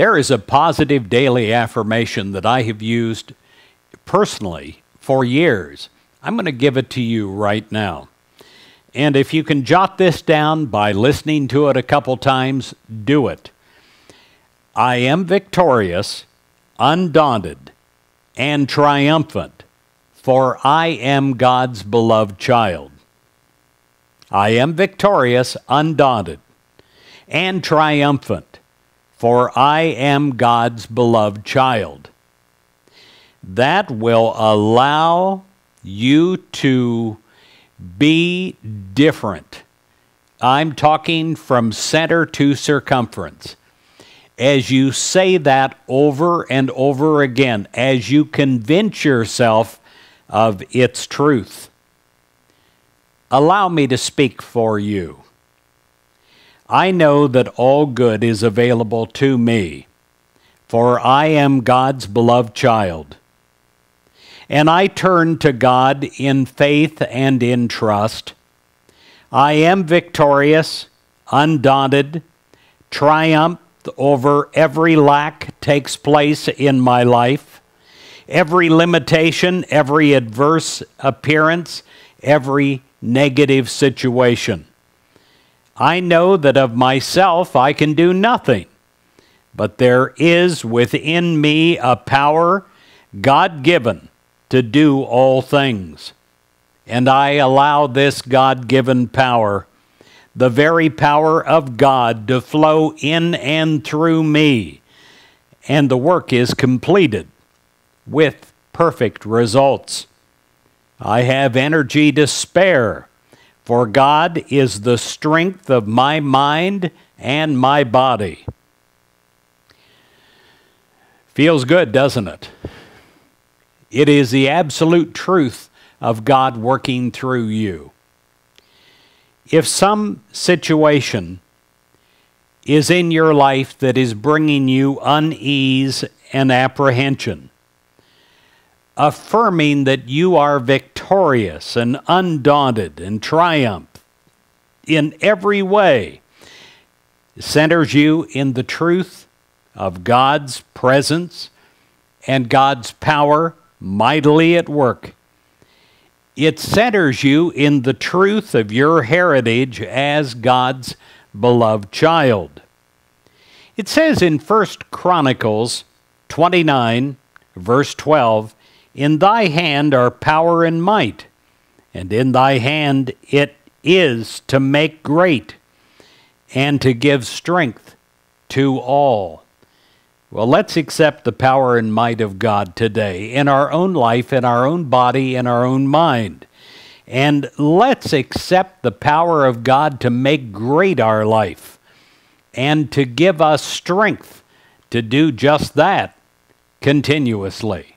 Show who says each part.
Speaker 1: There is a positive daily affirmation that I have used personally for years. I'm going to give it to you right now. And if you can jot this down by listening to it a couple times, do it. I am victorious, undaunted, and triumphant, for I am God's beloved child. I am victorious, undaunted, and triumphant, for I am God's beloved child. That will allow you to be different. I'm talking from center to circumference. As you say that over and over again, as you convince yourself of its truth, allow me to speak for you. I know that all good is available to me, for I am God's beloved child. And I turn to God in faith and in trust. I am victorious, undaunted, triumph over every lack takes place in my life. Every limitation, every adverse appearance, every negative situation. I know that of myself I can do nothing, but there is within me a power God given to do all things. And I allow this God given power, the very power of God, to flow in and through me. And the work is completed with perfect results. I have energy to spare, for God is the strength of my mind and my body. Feels good, doesn't it? It is the absolute truth of God working through you. If some situation is in your life that is bringing you unease and apprehension, affirming that you are victorious and undaunted and triumph in every way, centers you in the truth of God's presence and God's power mightily at work. It centers you in the truth of your heritage as God's beloved child. It says in 1 Chronicles 29, verse 12, In thy hand are power and might, and in thy hand it is to make great, and to give strength to all. Well, let's accept the power and might of God today in our own life, in our own body, in our own mind. And let's accept the power of God to make great our life and to give us strength to do just that continuously.